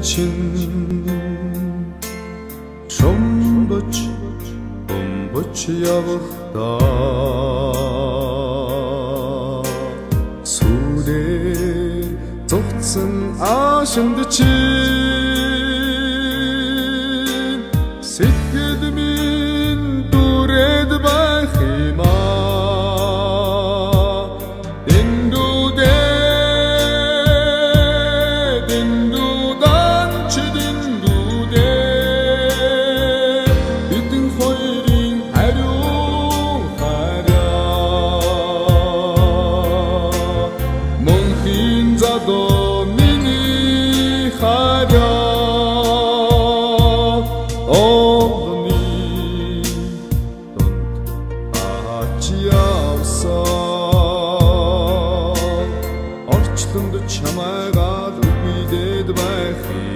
için Şombuç, bombuç yavukta Sude, tohtsun aşımdı için Sikedimin dured bakhima Dindu de, dindu чамайгаад үгүйдээд байх юм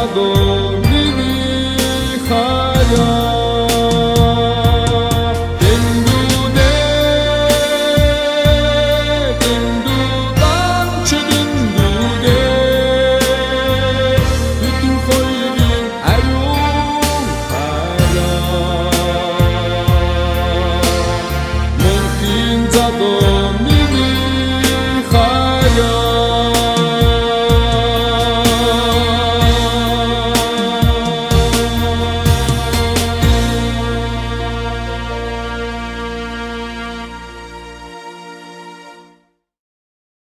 ago